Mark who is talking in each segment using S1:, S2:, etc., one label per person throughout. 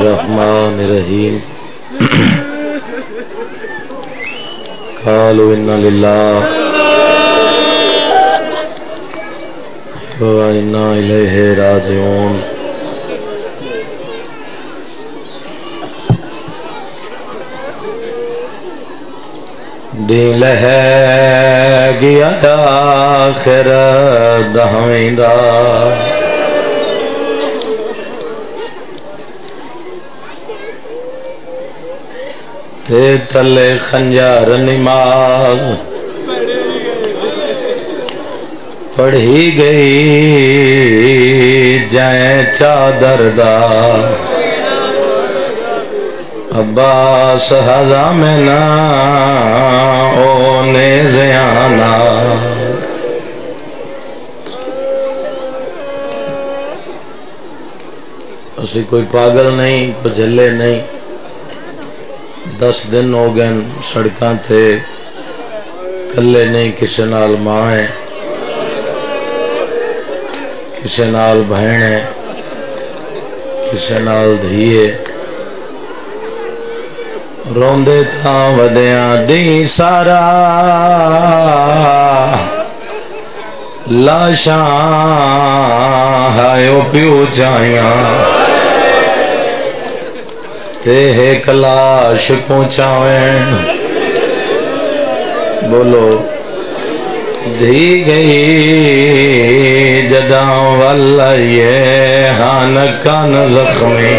S1: रहमान रहीम कालू इन्ना लिल्ला इन्ना इलैहि राजिऊन। ढील है गया आखिर दहवेंदा ते तले खंजार नमाज़ पढ़ी गई जय चादर दा। अब्बास हजामना ओ ने जयाना असि कोई पागल नहीं, पझले नहीं। दस दिन हो गए सड़क थे कले नहीं, किसी नाल माँ है, किसी नाल बहन है, किसी नाल धीए। है ਰੋਂਦੇ ਤਾਂ ਵਦਿਆਂ ਢੀ ਸਾਰਾ ਲਾਸ਼ਾਂ ਹਾਇਓ ਪਿਓ ਜਾਈਆਂ ते है कलाश पहुंचावें बोलो धी गई जदा वल ये हान कन जख्मी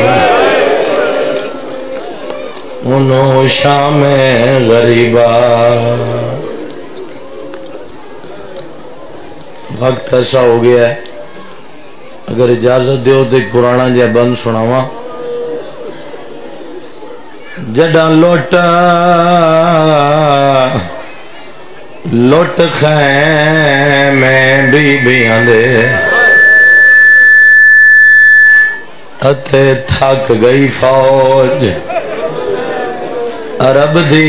S1: उनो शाम गरीबा। वक्त ऐसा हो गया है। अगर इजाज़त दो तो पुराना जहा बंद सुनावा। जडा लुट लुट खैमे बीबियाँ दे। अते थक गई फौज। अरब दी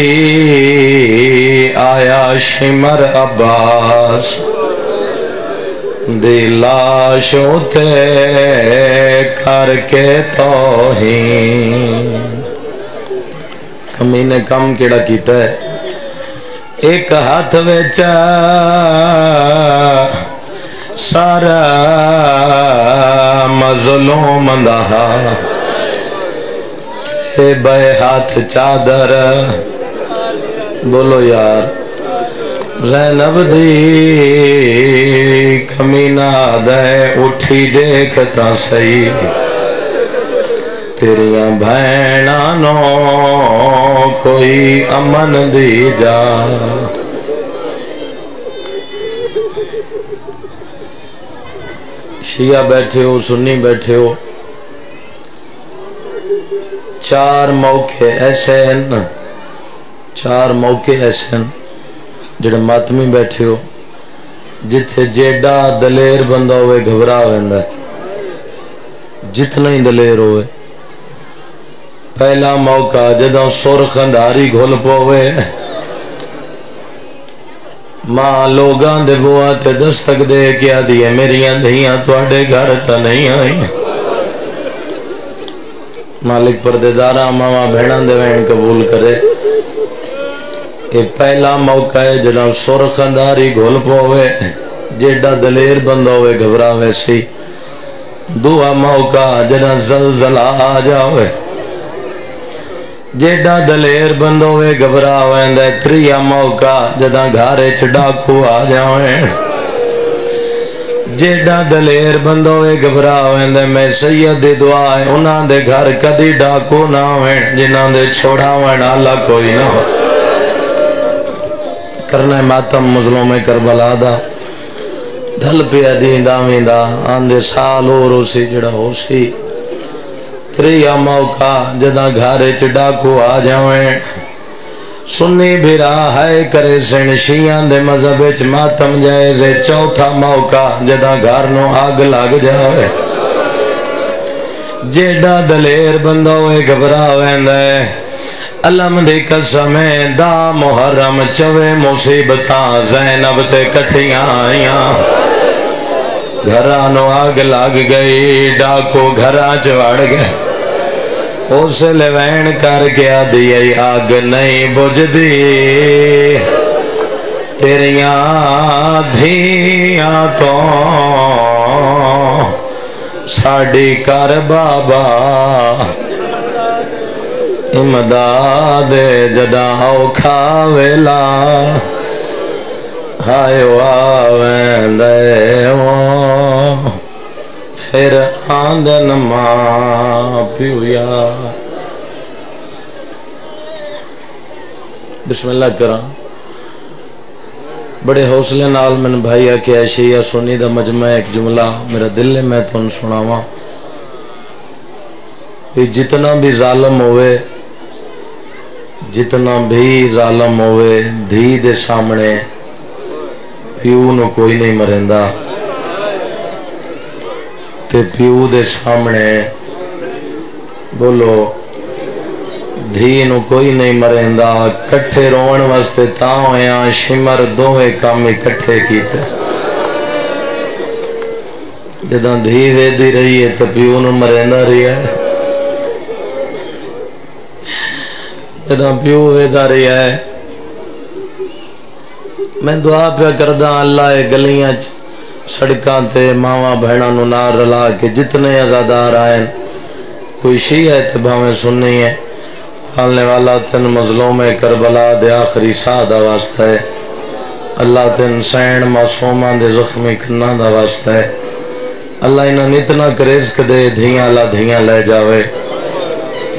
S1: आया शिमर अब्बास। दी लाश उते करके तोहीन। कमीने कम केड़ा कीता है। एक हाथ विच सारा मजलूम दा बे हाथ चादर। बोलो यार। जैनब दी कमीना दे उठी देखता सही। तेरिया भैना नो कोई अमन दी जा। शिया बैठे हो, सुन्नी बैठे हो। चार मौके ऐसे हैं चार मौके ऐसे हैं जेड़े मातमी बैठे हो जिथे जेडा दलेर बंदा होवे घबरा वेंदा जितना ही दलेर होवे पहला मौका जदों सुर खंडारी घुल पवे माँ लोगां दे बुआ ते दस्तक दे के आदि मेरिया धीया थोड़े घर तो नहीं आई मालिक परदेदारा मावा भेड़ा दे कबूल करे। ये पहला मौका है जड़ा सुर घुल पवे, जेडा दलेर बंदा होवे, घबरावे सी। दूआ मौका जड़ा जलजला आ जावे। जेडा दलेर बंद होवे घबरा वेंदा त्रिया मौका जदा घारे च डाकू आ जावे। जेडा दलेर बंद होवे घबरा मैं सैयद दी दुआ है, उन्हां दे घर कदी डाकू ना आवें जिन्हां दे छोड़ावण आला कोई ना करना मातम मुजलुम करबला दा। ढल पिया दींदा वींदा आंदे साल और उसी जड़ा होसी त्रिया मौका, जदा घर च डाकू आ जावे सुन्नी बिरा है करे सिण शिया दे मज़हब च मातम जाए चौथा मौका जदा घर नो आग लग जावे जेडा दलेर बंदा होए घबरा वेंदा अलम दी कसम दा मुहर्रम चवे मुसीबत जैनब ते कठियाँ आईयां घर आग लग गई डाको उस लवैन करके आदि अग नहीं बुझदी तेरिया धिया तो साड़ी कर बाबा इमदाद जदा औखा वेला हाय आवेंद फिर आंदन माँ पिया बिस्मिल्लाह करा बड़े हौसले नाल मैंने भाई आख्या शेया सोनी का मजमा एक जुमला मेरा दिल है मैं तुम सुनावा जितना भी जालम होवे जितना भी जालम होवे धी दे सामने प्यू न कोई नहीं मरेंदा ते प्यू दे सामने बोलो धी कोई नहीं मरेंदा, कट्ठे रोवन वास्ते होया, शिमर दोवे काम इकट्ठे कीते। जदा धी वेदी रही है तो प्यू न मरेंदा रही है। जदा प्यू वेदा रही है, मैं दुआ पिया करदा, अल्लाह गलियाँ सड़कों ते मावा भैन नार रला के जितने आजादार आए कोई शी है तो भावें सुननी है पालने वाला तेन मजलूम करबला दे आखिरी साह का वास्ता है। अल्लाह तेन सैन मासूमा दे जख्मी खन्ना का वास्ता है। अल्लाह इन्हें इतना करेस्क दे धिया ला धिया ले जावे,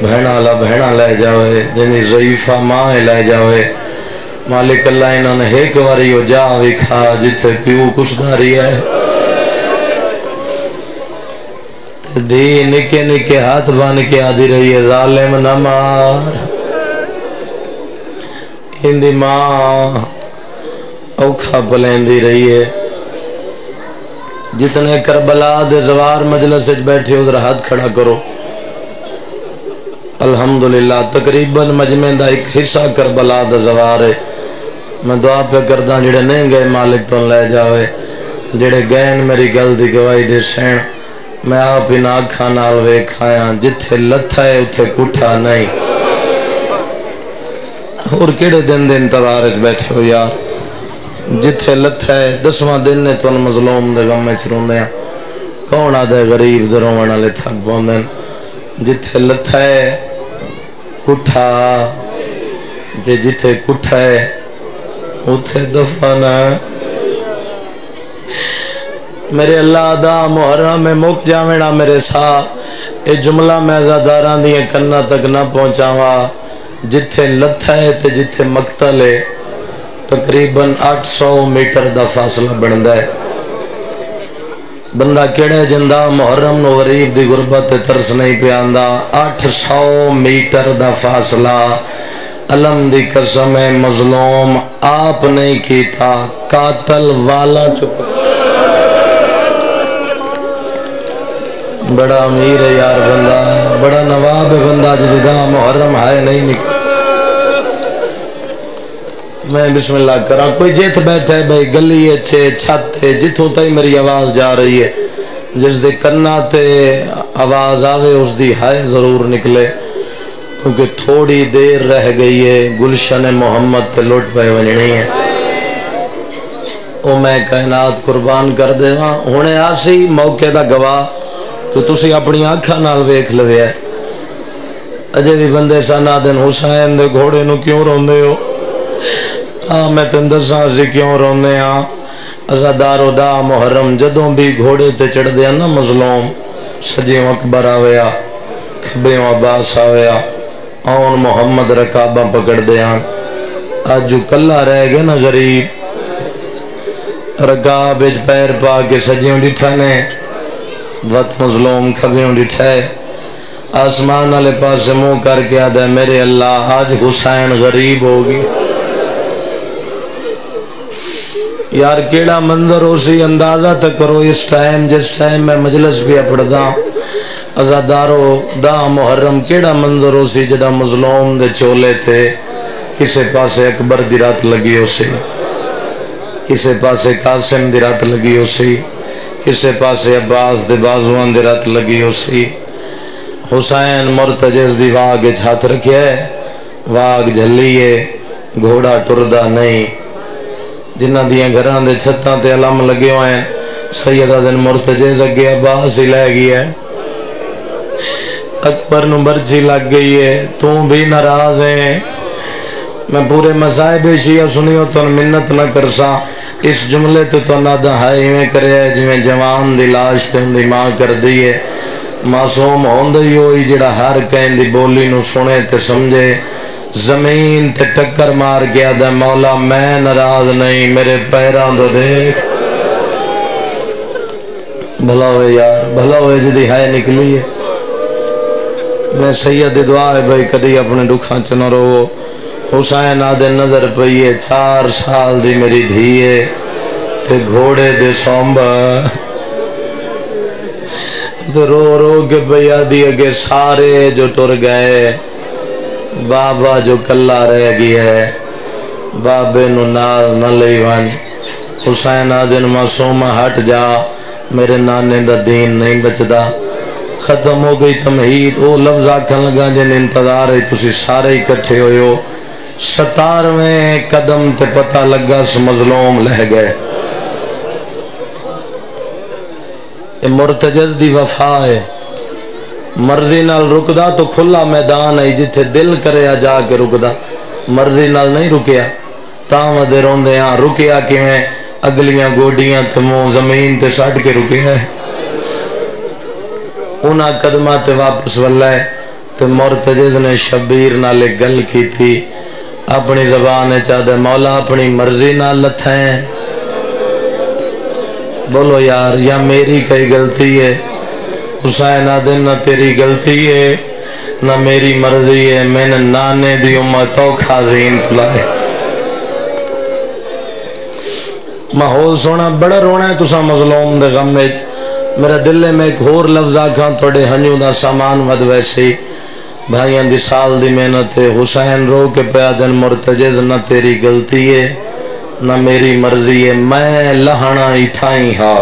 S1: भैणा ला भैणा ले जावे जिनी जईफा माँ ले जावे। मालिक अल्लाह इन्होंने एक बारी जा विखा जिथे प्यू कुछदा रही है दी निके निके हाथ बन के आदि रही है, जालिम न मार। हिंदी माँ औखा पलेंदी रही है। जितने करबला दे जवार मजलस बैठे, उधर हाथ खड़ा करो। अल्हम्दुलिल्लाह, तकरीबन मजमे का एक हिस्सा करबला जवार है। मैं दुआ पे करदा जेड़े नहीं गए मालिक तो ले जावे। जेड़े गए मेरी गल की गवाही दे सैन मैं आप इन अखा नाल वेखाया जिथे लथा है उथे कुठा नहीं। और केड़े दिन दे इंतज़ार बैठे हो यार। जिथे लथा है दसवां दिन ने तुम मजलूम दे गम च रोंदे कौन आदे गरीब दे रोवन वाले थक पाउंदे जिथे लथा है कुठा। जिथे कुठा है उथे दफन मेरे अल्लाह दा मुहर्रम में मुक जावेना मेरे सा ये जुमला मैं अजादारा दिया कन्ना तक ना पहुंचावा। जिथे लथा है ते जिथे मकतल है। तकरीबन 800 मीटर का फासला बनता है। बंदा केड़े ज़िंदा, मुहर्रम गरीब दी गुरबत तरस नहीं पिया अठ सौ मीटर का फासला। अलम दी कसम है, मजलूम आप नहीं कीता। कातल वाला चुप। बड़ा अमीर है यार बंदा। बड़ा नवाब है बंदा जिदा मुहर्रम है, नहीं निकल मैं बिस्मिल्लाह करा, कोई जित बैठा है, भाई, गली अच्छे छत है जितों तक मेरी आवाज़ जा रही है। जिस दे कन्ना ते आवाज़ आवे उसकी हाय ज़रूर निकले। क्योंकि थोड़ी देर रह गई है, गुलशन मोहम्मद ते लुट पे वजनी है। ਉਹ मैं कायनात कुर्बान कर देवा। हूँ आसी मौके का गवाह तो तुम अपन अखा नाल वेख अजे भी बंदे सन दिन हुसैन दे घोड़े नु क्यों रोंदे हो? हाँ मैं तेन दसा असि क्यों रोने हाँ? अजादारो दा मुहर्रम, जदों भी घोड़े ते चढ़दे ना मजलूम, सजियों अकबर आवेया खब्बेयों अब्बास आवेया आन मुहम्मद रकाबा पकड़दे हैं अज कला रह गया ना गरीब रकाब पैर पा के सजियों डिठा ने वत मजलूम खबियों डिठा है आसमान वाले पास मुँह करके आदा मेरे अल्लाह आज हुसैन गरीब होगी यार केड़ा मंजर हो सी अंदाज़ा तो करो इस टाइम जिस टाइम मैं मजलस भी पढ़दा अजादारो दा मुहर्रम केड़ा मंजर हो सी जड़ा मजलूम दे चोले थे? किसे पासे अकबर दी रात लगी हो सी किसे पासे कासिम दी रात लगी हो सी किसे पासे अब्बास दे बाजुआं दे रत लगी उसी? हुसैन मुरतजिज दी वाग हथ रखे वाग झलीए घोड़ा टुरदा नहीं। जिन्हों दर छत्ता अलम लगे हुए हैं, सैयदा दिन मुरतजिज अगे अब्बास ही लै गया अकबर नर्जी लग गई है। तू भी नाराज़ है। मैं पूरे मसाए शिया सुनियो तुम मिन्नत न कर सा। इस जुमले तो तुम आदा इवें करे जिमें जवान की लाश तो उनकी माँ कर दी है। मासूम होंगे ही हो जड़ा हर कहीं की बोली सुने तो समझे। ज़मीन ते टक्कर मार गया दा मौला, मैं नाराज़ नहीं, मेरे पैरों तो देख। भला हो यार, भला हो जी है निकली है। मैं सैयद दुआ है भाई कभी अपने दुखा च न रो हुसैन आदे नज़र पई है चार साल दी मेरी धी है ते घोड़े दे सौंब तो रो रो के भैया दी अगे सारे जो टुर गए बाबा जो कला रह गया है बाबे नाल न ले वन हुसैन आदिन मासूमा हट जा मेरे नाने का दीन नहीं बचता खत्म हो गई तमहीद। वो लफ्ज आखन लगा जिन इंतज़ार है तुम सारे इकट्ठे हो सतारवें कदम ते पता लगा मजलूम लह गए। मुरतजज दी वफा है। मर्ज़ी नाल रुकदा तो खुला मैदान है, जिथे दिल करे जाके रुकदा। मर्ज़ी नाल नहीं रुकया रोंदे हाँ रुकया किवें? अगलियाँ गोडियाँ ते मुँह ज़मीन ते सट के रुकया है उन्हें कदम ते वापस वाला है तो मुरतजिज ने शबीर नाल गल की थी अपनी जबान चाहते मौला अपनी मर्ज़ी ना लथा बोलो यार, या मेरी कई गलती है? हुसैन आदि न तेरी गलती है, ना मेरी मर्ज़ी है। मैंने नाने दी उम्र तो खाजीन खुलाए माहौल सोना बड़ा रोना है तुसा मजलूम दे गम मेरा दिल में एक होर लफ्ज आखा, थोड़े हंजू का सामान वध वैसे भाइयों की साल की मेहनत है। हुसैन रो के पिया दिन मुरतजिज, न तेरी गलती है, न मेरी मर्ज़ी है। मैं लहना इथा ही। हा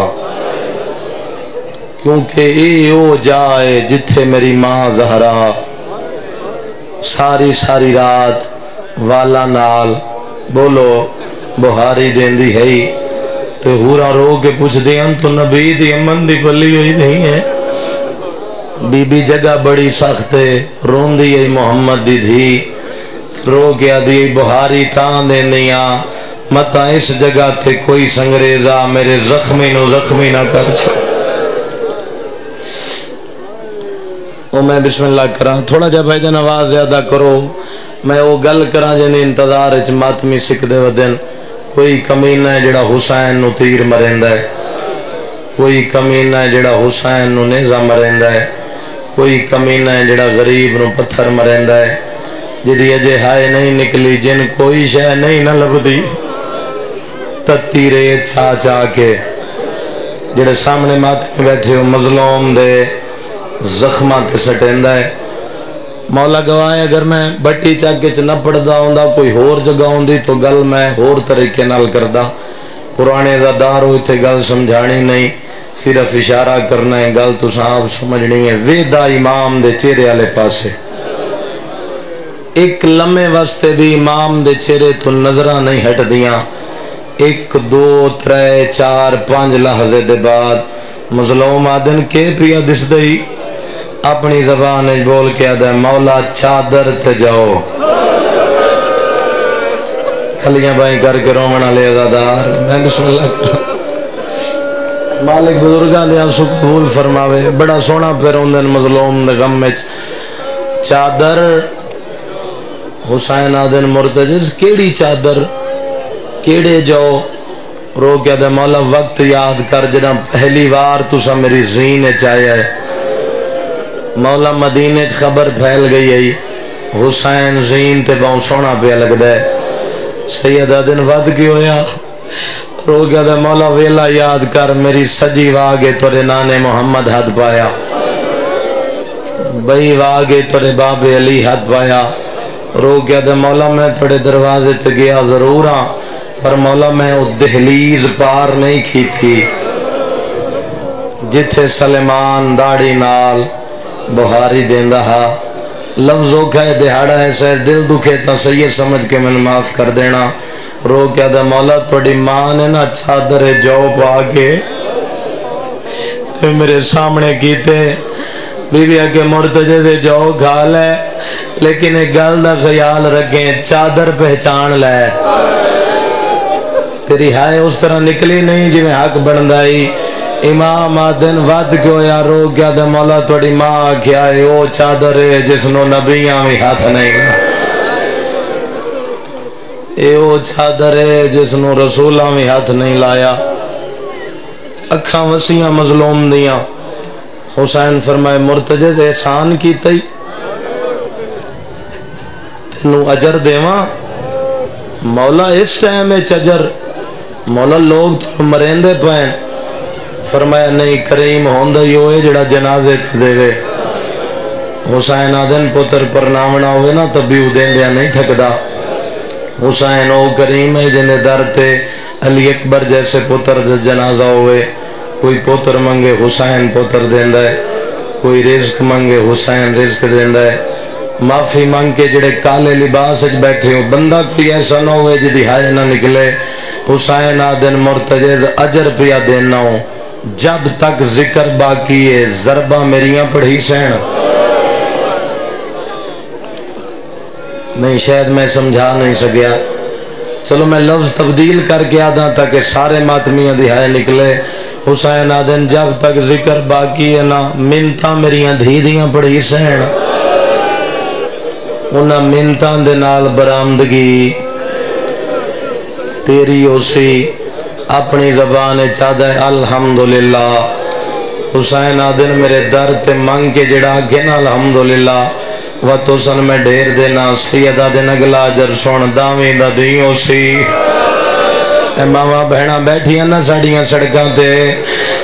S1: क्योंकि ये जाए जिथे मेरी माँ जहरा। सारी सारी रात वाला नाल बोलो, बुहारी देंदी है ही। हूरा रो के पूछते हैं तो नबी दी अमन दी पली हुई नहीं है। बीबी जगह बड़ी सख्त है, रोंदी है मोहम्मद दी धी। रो के आदि बुहारी तां देनी आ मता इस जगह ते कोई संगरेजा मेरे जख्मी नु जख्मी ना कर ओ मैं बिस्मिल्लाह करा, थोड़ा जा भाईजान आवाज़ ज़्यादा करो। मैं वो गल करा जिन इंतज़ार च मातमी सिखते वदन कोई कमीना है हुसैन तीर मरेंदा कोई कमीना है जड़ा हुसैन नेजा मरेंदा कोई कमीना है गरीब न पत्थर मरेंदा है। अजे हाय नहीं निकली, जिन कोई शह नहीं न लभदी तत्ती रे छा चा के जेड़े सामने हो मजलूम दे, जख्मा ते सटेंदा है। मौला गवाए अगर मैं बट्टी चाके च न पढ़ता हूँ कोई होर जगह आँदी तो गल मैं होर तरीके नाल करदा पुराने का दार हो इतने गल समझानी नहीं सिर्फ़ इशारा करना है गल तो आप समझनी है वेदा इमाम दे चेहरे वाले पासे एक लम्हे वास्ते भी इमाम दे चेहरे तो नज़र नहीं हट दिया एक दो त्रै चार पाँच लहजे दे बाद मजलूम आदन के पिया दिस दई अपनी जबान बोल के आदा मौला चादर ते जाओ। खलियाँ बाई करके रोमन वाले अदादार। मैं बिस्मिल्लाह करो। मालिक बुज़ुर्गों दे आँसू कबूल फरमावे। बड़ा सोहना पे रोंदे मजलूम गम चादर हुसैन आदन मुर्तजिज, केड़ी चादर? केड़े जाओ? रो के मौला वक्त याद कर जरा पहली बार तुसा मेरी जीन चाया है। मौला मदीने खबर फैल गई है हुसैन जीन ते बहुत सोहना पे लगता है। सैयदा दिन वध के होया। रो गया मौला वेला याद कर, मेरी सजी वागे तेरे नाने मोहम्मद हद पाया। बई वागे तेरे बाबे अली हद पाया। रो गया मौला मैं थोड़े दरवाजे ते गया ज़रूर हाँ पर मौला मैं दहलीज पार नहीं की थी जिथे सलेमान दाड़ी नाल बुहारी देंदा हा। लफ्ज औखा है, दिहाड़ा है, सर दिल दुखे तो सही समझ के मैंने माफ़ कर देना। रो क्या दा मौला, थोड़ी माँ ने ना चादर जो पा के। ते मेरे सामने कीते। बीबी अगे मुर्तजे से जो खा ले। लेकिन एक गल का ख्याल रखें, चादर पहचान ले। तेरी हाय उस तरह निकली नहीं जिमें हक बनता ही। इमाम आदन वध यार रो क्या दे मौला थोड़ी माँ आख्या है ओ चादर है जिसनो नबियाँ भी हाथ नहीं ओ चादर है जिसनो रसूला भी हाथ नहीं लाया। अखा वसिया मजलूम दिया। हुसैन फरमाए, मुर्तजे एहसान की तेन अजर देवा? मौला, इस टाइम चजर। मौला, लोग तो मरेंदे पे फरमाया, नहीं, करीम होंदा ही होए जड़ा जनाजे देवे। हुसैन आदन पुत्र परनावना होवे ना तभी उदेंदिया नहीं थकदा हुसैन, ओ करीम है जिन्हें दर ते अली अकबर जैसे पुत्र जनाजा होवे कोई पुत्र मंगे हुसैन पुत्र देंदा है, कोई रिस्क मंगे हुसैन रिस्क देंदा है। माफ़ी मंग के जड़े काले लिबास बैठे हो, बंदा कोई ऐसा ना हो जिदी हाय ना निकले। हुसैन आदन मुर्तजेज अजर पिया देना हो। जब तक ज़िक्र बाकी है जरबा मेरिया पढ़ी सहन नहीं शायद मैं समझा नहीं सकिया चलो मैं लफ्ज तब्दील करके आदा ताकि सारे मातमिया दिहाए निकले हुसैन आदन जब तक ज़िक्र बाकी है ना मिनता मेरिया धी दिया पढ़ी सहन उन्हें मिनता दे नाल बरामदगी तेरी ओसी अपनी जबान है अलहमदुल्ला हुसैन आदिन मेरे दर ते मंग के जड़ा आगे ना अलहमदुल्ला व तो सन मैं ढेर देना, सैयदा दिन अगला जर सुन, दावी दा दी ओसी। मावा बहना बैठिया ना साड़िया सड़कों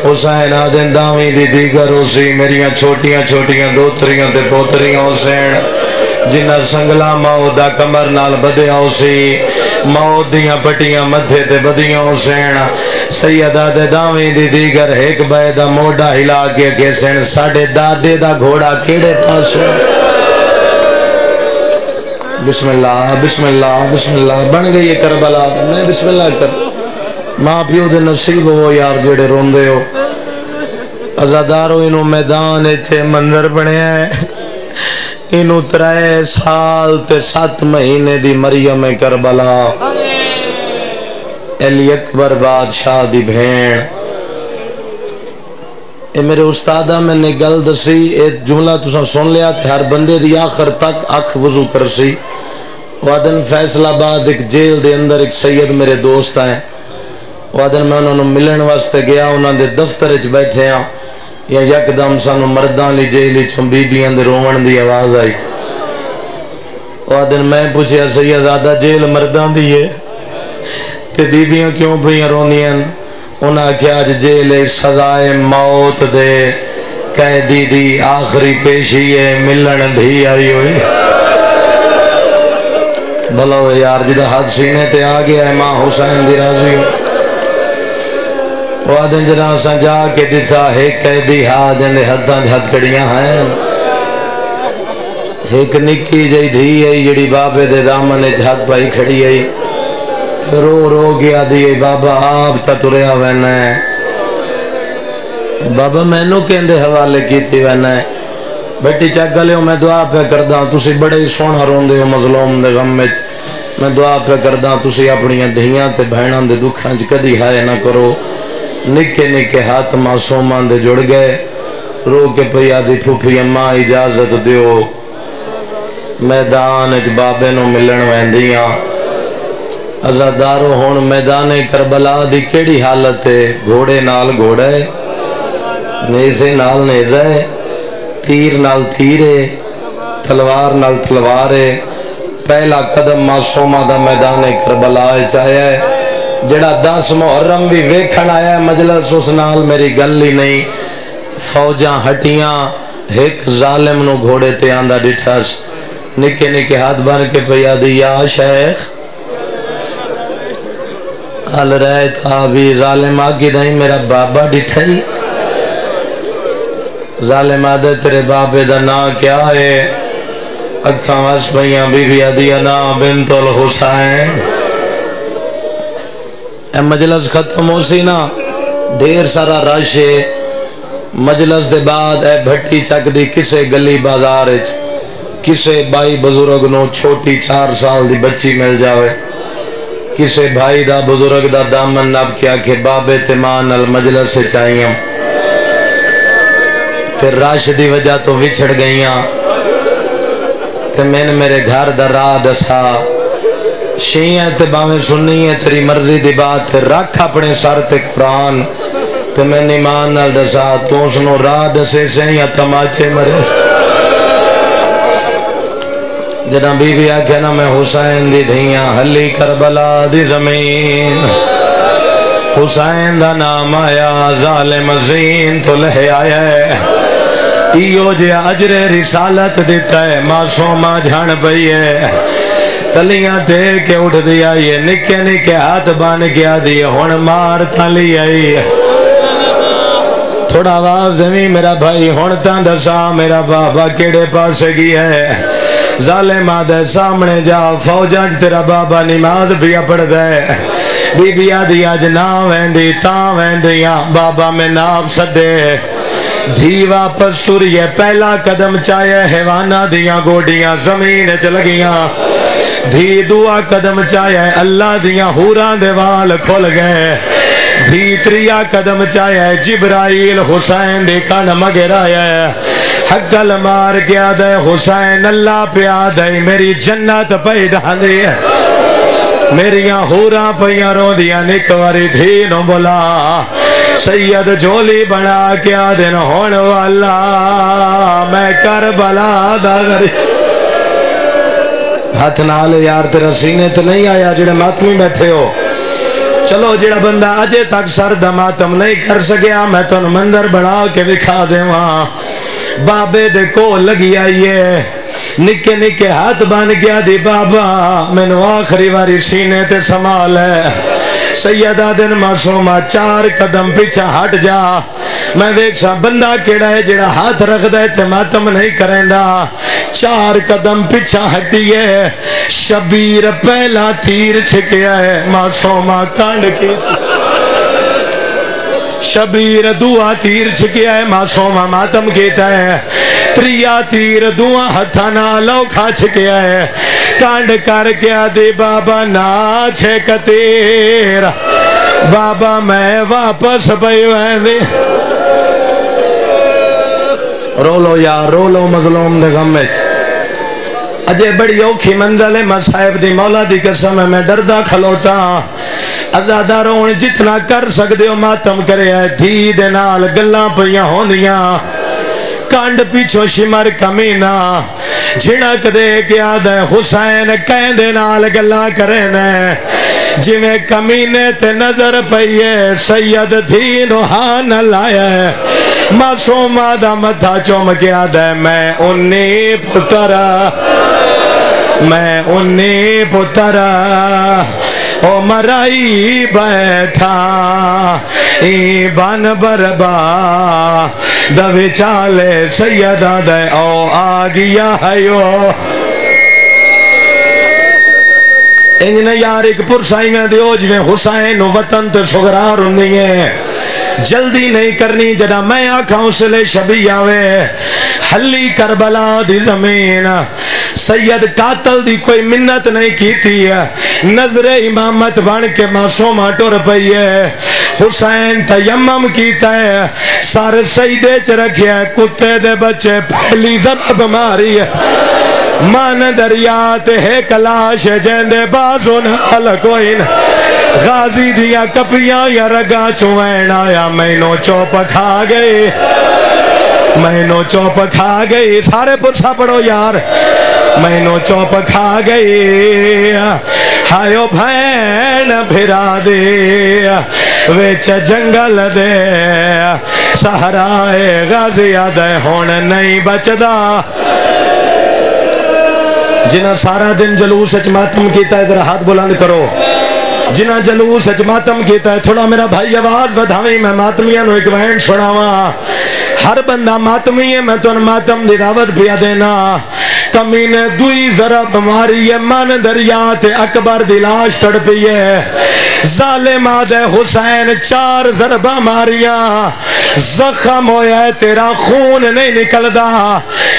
S1: हुसैन आदिन दावी दी दीगर ओसी, मेरिया छोटिया छोटिया, दोतरिया ते पोतरिया हुसैन। जिन्ना संगला माओ दा कमर नाल बधिया उसी। मौत दिया पट्टियाँ मथे ते बदियाँ हुसैन। सैयदा दे दावी दी दीगर एक बे दा मोढा हिला के केसन साडे दादे दा घोड़ा केड़े पासों बिस्मिल्लाह बिस्मिल्लाह बिस्मिल्लाह। बन गई है करबला। मैं बिस्मिल्लाह कर। माँ प्यो दे नसीब हो, यार जेड़े रोंदे हो। अजादारो इनो मैदान च मंदिर बनया है इनू त्रै साल ते सत महीने दी मरियम करबला। अली अकबर बादशाह दी भेण। ए मेरे उस्तादा, मैंने गल दसी, ए जुमला तुसा सुन लिया ते हर बंदे दी आखिर तक अख वज़ू कर सी वादन फैसलाबाद एक जेल दे अंदर एक सैयद मेरे दोस्त हैं। वादन, मैं उन्होंने मिलने वास्ते गया उन्होंने दफ्तर बैठे हाँ। या यकदम सानू मर्दा जेल बीबिया रोवन की आवाज़ आई। वह दिन मैं पूछया सैयदादा जेल मर्दा की है ते बीबियाँ क्यों पे रोंदियाँ उन्हें आख्या अज जेल सजाए मौत दे। कैदी दी आखिरी पेशी है मिलन धी आई हुई। भलो यार, जिदा हाथ सीने ते आ गया है माँ हुसैन दी राज़ी। हो वह दिन जना असा जाके दिता है कैदी हा जिंदे हदा हथकड़ियाँ हैं। एक निक्की जी धी आई जी बाबे दे दामन हथ पाई खड़ी आई। रो रो गया दी बाबा, आप तो तुरया वैना बाबा, मैनू कहते हवाले की वैना बेटी, चक लियो मैं दुआ पे करदा तुम बड़े ही सोहना रोंदे हो मजलूम दे गम में। मैं दुआ पे करदा तुम अपन धियाँ ते भैणों के दुखा च कदी हाय ना करो। निके निके हाथ मासूमा दे जुड़ गए। रो के पई आदि फूफी अम्मा इजाज़त दियो। मैदान च बाबे नु मिलन वैंदियाँ। अजादारो हुन मैदान करबला दी केड़ी हालत है? घोड़े नाल घोड़ा, नेजे नाल नेजा, तीर नाल तीर है तलवार नाल तलवार। है पहला कदम मासूमा दा मैदान करबला चाया है। जड़ा दस मुहर्रम भी वेखन आया मजलस उस नाल मेरी गल ही नहीं। फौजा हटिया, एक जालिम नु घोड़े ते आंदा डिठा निके निके हाथ बन के पिया दी, या शेख। हल रहे था भी जालिम आगे नहीं, मेरा बाबा डिठा ही जालिम आदे तेरे बाबे का ना क्या है? अखा वस पई बीबी दिया ना बिनतुल हुसैन। मजलस खत्म हो सी ना, ढेर सारा रश है। मजलस के बाद ए भट्टी चकती किसे गली बाज़ार किसे भाई बजुर्ग नो छोटी चार साल की बच्ची मिल जाए किसे भाई दा बुज़ुर्ग दा दामन नब के आखे, बाबे ते माँ नल मजलस चाहिए ते रश की वजह तो विछड़ गई ते मैंने मेरे घर दा राह दसा तेरी मर्ज़ी की बात रख अपने सर ते कुरान, ते मैंने ईमान नाल दसा, तू उसनो राह दसे से या तमाचे मरे। जना बीबी आख्या ना, मैं हुसैन दी धिया हली करबला दी ज़मीन। हुसैन दा नाम आया, जालिम जीन तो लह आया है। इो जे अजरे रिसालत दिता है, मासूमा झण पई है। तलियाँ टेक के उठ दिया ये निके निके हाथ बन के आदि हूँ मार तली आई थोड़ा आवाज़ देवी मेरा भाई हूँ ता दसा मेरा बाबा केड़े पास गया है जाले मादे सामने जा फौजा च तेरा बाबा नमाज़ पिया पढ़दा है बीबी आदि अज ना वेंदी ता वेंदियाँ बाबा में नाम सदे धी वापस तुरिए पहला कदम चाहे हैवाना दिया गोडियाँ ज़मीन च लगियाँ धी दुआ कदम चाहे अल्लाह दिया हूरा दे खुल गए धी त्रिया कदम चाहे जिब्राइल हुसैन दे कन मगराया हकल मार गया दे हुसैन अल्लाह प्या दे मेरी जन्नत पैदा दे मेरिया होरा पईया रोदिया निक वारी धी नु बोला सैयद झोली बना क्या दिन होने वाला मैं कर बला दरी हाथ नाल यार, तेरा सीने तो नहीं आया जेड़े मातमी बैठे हो। चलो, जेड़ा बंदा अजे तक सर दमातम मातम नहीं कर सकिया मैं तुम तो मंदिर बना के विखा देव। बाबे दे को लगी है निके निके हाथ बन गया दी बाबा। मैनू आखिरी बारी सीने ते संभाल है। सैयदा मासूमा, चार कदम पीछे हट जा। मैं वेख बंदा केड़ा है जेड़ा हाथ रखदा है मातम नहीं करेंदा। चार कदम पीछे हटिए, शबीर पहला तीर छिकया है, मासूमा कांड की। शबीर दुआ तीर छिकिया है, मासूमा मातम कहता है। त्रिया तीर दुआ हथा ना लौखा छिकिया है कांड कर क्या दे बाबा ना छेक तेरा। बाबा मैं वापस पयो रो यार रो लो मजलूम अजय बड़ी औखी मंजिल है, मैं साहिब दी मौला दी कसम है, मैं डरदा खलोता। अजादा रोन जितना कर सकते हो, मातम करे धी दे नाल गल्लां पईयां होंदियाँ। कंड पिछो शिमर कमीना। झिड़क दे के आद हुसैन कहदे नाल गल्लां करे ने। जिवें कमीने ते नज़र पई है सैयद धी नु हान लाया मासूमा दा मथा चुम के आद मैं उन्नी पुत्र मैं उन्नी पुत्र ओ मराई बैठा, ई बन बरबा। दवे चाले सैयदा दे ओ आ गया है इंज ने यार एक पुरसाइयाँ दियो, जिवें हुसैन, वतन ते सुगरार हुंदी है जल्दी नहीं करनी जदा मैं आखा उसले शबी आवे। हली करबला दी ज़मीन, सैयद कातल दी कोई मिन्नत नहीं की थी नजरे इमामत बन के मासूमा टुर पई है। हुसैन तयम्मम कीता है। सर सईदे च रखिया कुत्ते दे बच्चे पहली जरब मारी है। मन दरिया ते है कलाश, जेंदे बाजो नाल कोई न। गाजी दिया कपियाँ या रगा चुवैन आया, मैनो चौप खा गए। मैनो चौप खा गई सारे पुरसा पढ़ो यार। मैनो चौप खा गई हायो भैन फिरा दे। विच जंगल दे। सहराए गाजिया दे हुन नहीं बचदा। जिन्हें सारा दिन जलूस मातम किया इधर हाथ बुलंद करो। जिन्हें जलूस मातम किया थोड़ा मेरा भाई आवाज़ बधावी मैं मातमिया एक वैन सुनावा हर बंदा मातमी है, मैं तुम मातम की दावत पिया देना। कमी ने दुई जरा बीमारी है, मन दरिया ते अकबर दी लाश तड़पी है। जालिमा दे हुसैन चार जरबा मारिया। जख्म होया है, तेरा खून नहीं निकलदा।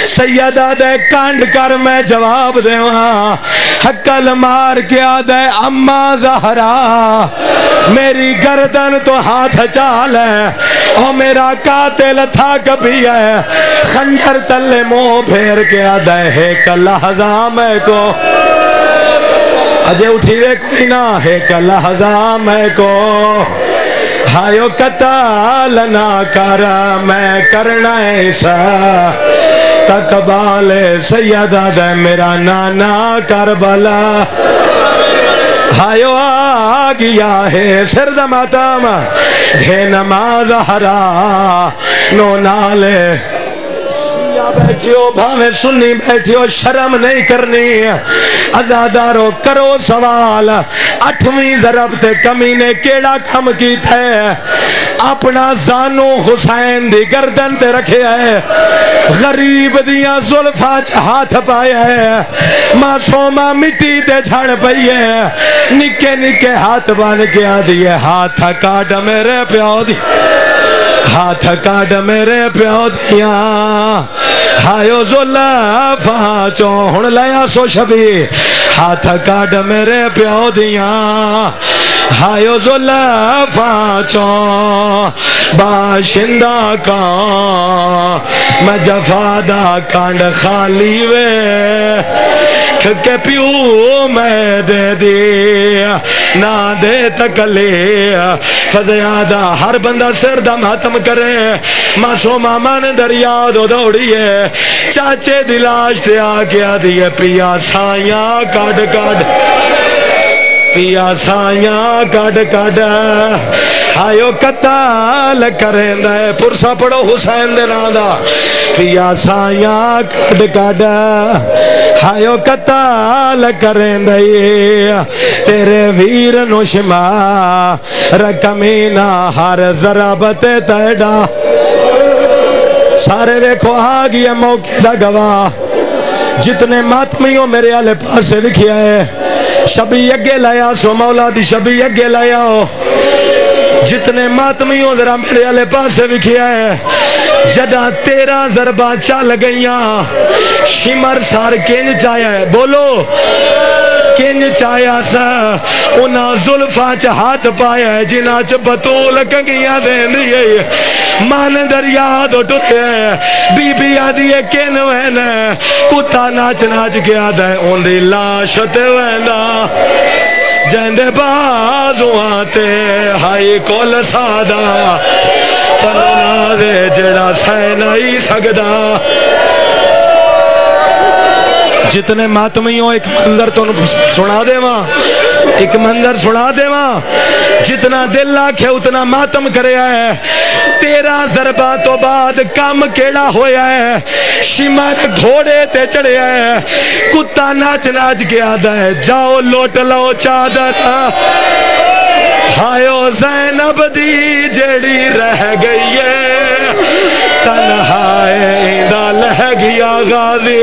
S1: सैयदा दे कांड कर, मैं जवाब देवा। हकल मार के आद अम्मा जहरा। मेरी गर्दन तो हाथ चाल है और मेरा कातिल था कभी है। खंजर तले मुँह फेर के आद है। कलहजा मैं को। अजय उठी वे कोई ना। है कलहजा मैं को। हायो कताल ना कर। मैं करना ऐसा तकबाल सैयदा मेरा नाना करबला। हायो आ गया है सिर द मातम घे नमाज़ हरा नो नाले। बैठियो, भावे सुनी बैठियो, शर्म नहीं करनी। अजादारो, करो सवाल। अठवीं जरब ते कमी ने केड़ा कम है? अपना जानो हुसैन दी गर्दन ते रखे है। गरीब दिया जुल्फा च हाथ पाया है। मासूमा मिट्टी ते झड़ पई है। निके निके हाथ बन आदि है। हाथ काट मेरे प्यो दी। हाथ काट मेरे प्यो दिया हायो जुल्फा चो हुन लाया सो छबी हाथ काट मेरे प्यो दिया हायो जुल्फा चो। बाशिंदा का। मैं जफादा कांड खाली वे। के प्यू मैं दे दे ना दे तकले फजयादा हर बंदा सिर दम हतम करे। मासो मामा ने दरिया दो दौड़िए, चाचे दिलाश ते आ गया दिए पिया साया काट काट पिया साया काट काट आयो कताल करेंद पुरसा पढ़ो हुसैन दे नाम साया काट काट आयो कताल करेंद तेरे वीर नुशमा रकमीना हर जराबत तैडा सारे वेखो आ गया मौके का गवाह जितने मातमी मेरे आले पास लिखिया है शबी अगे लाया, सो मौला दी शबी अगे लाया। हो जितने मातमी हो जरा मेरे आले पास लिखिया है जदा तेरा जरबा चल गई शिमर सार किंज चाया है। बोलो, किंज चाया सा उना जुल्फा च हाथ पाया है जिना च बतूल कंगिया देंदी है। मन दरिया तो टुटे। बीबी आदि किन वैन कुत्ता नाच नाच आदा है उंदी लाश ते वैंदा जंदे बाजुआ ते हाई कोल सादा। तनु दे जेड़ा सह नहीं सकदा। जितने मातमी हो एक मंदिर तुम सुना देवा, एक मंदिर सुना देवा। जितना दिल आखे उतना मातम करे है। तेरा जरबा तो बाद काम केड़ा होया है। शिमर घोड़े ते चढ़े है। कुत्ता नाच नाच के आदा है। जाओ लोट लो चादर। हायो जैनब दी जेड़ी रह गई है। तनहाए लह गया गाजी।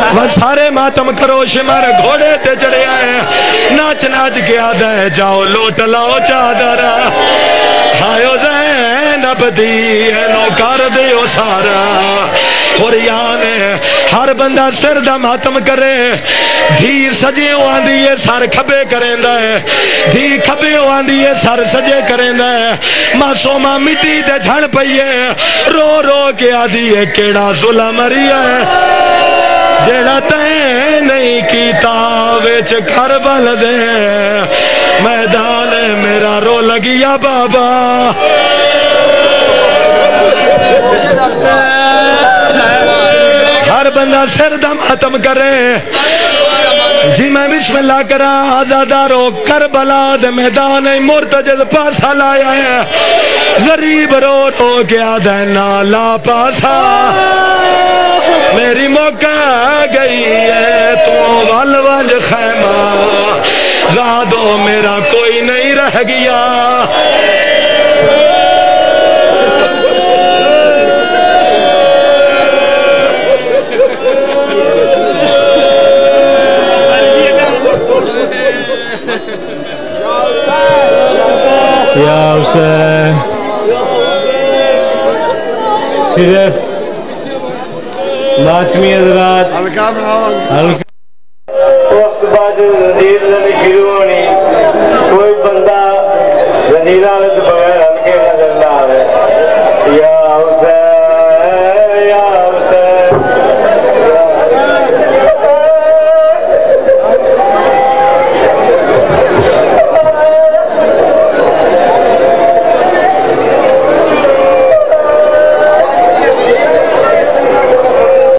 S1: सारे मातम करो शिमर घोड़े ते चढ़े आए। नाच नाच के आदा जाओ लोट लाओ चादर। हायो जैनब दी नो कर दियो सारा। और याने, हर बंदा सिर दा मातम करे। धी सजे आंदी है सर खबे करेंदा है। धी खबे आंदी है सर सजे करेंदा है। मासूमा मिट्टी ते झड़ पई है रो रो के आदी है, केड़ा जुल्म मरिया है। जेड़ा तैं नहीं कीता, विच करबल दे मैदान मेरा रो लगिया, बाबा। हर बंदा सिर दा मातम करे। जी मैं बिस्मिल्लाह करा आजादारो करबला दे मैदान, मुर्तजद पासा लाया है। गरीब रो रो गया दे नाला पासा। मेरी मौका गई है, तू वल वंज खैमा। गा दो मेरा कोई नहीं रह गया।
S2: हुसैन। सिर्फ़ मातमी हजरात
S3: हल्का बनाओ
S2: हल्का